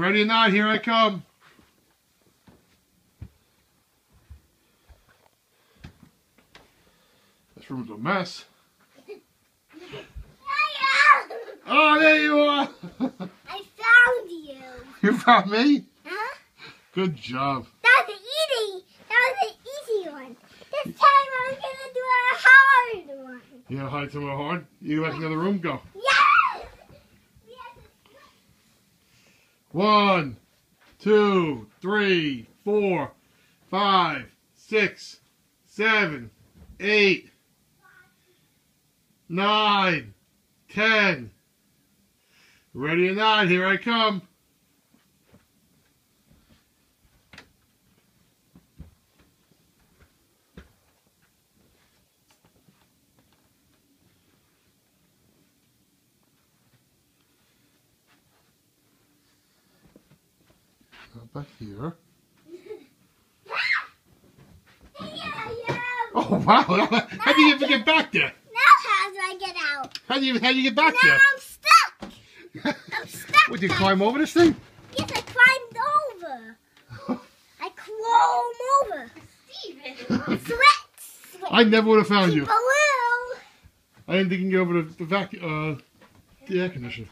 Ready or not, here I come. This room's a mess. Oh, there you are. I found you. you found me? Huh? Good job. That was easy. That was the easy one. This time I'm gonna do a hard one. You gonna hide somewhere hard? You go back in the other room? Go. Yes. yes. One, two, three, four, five, six, seven, eight, nine, ten. Ready or not, here I come. Not back here. Oh wow! How do you even get back there? Now how do I get out? How do you how do you get back now there? I'm stuck. I'm stuck. Would you climb over this thing? Yes, I climbed over. I climb over. Steven. Sweat. Sweat. I never would have found you. Balloon. I didn't think you can get over the, the vac uh the air conditioner.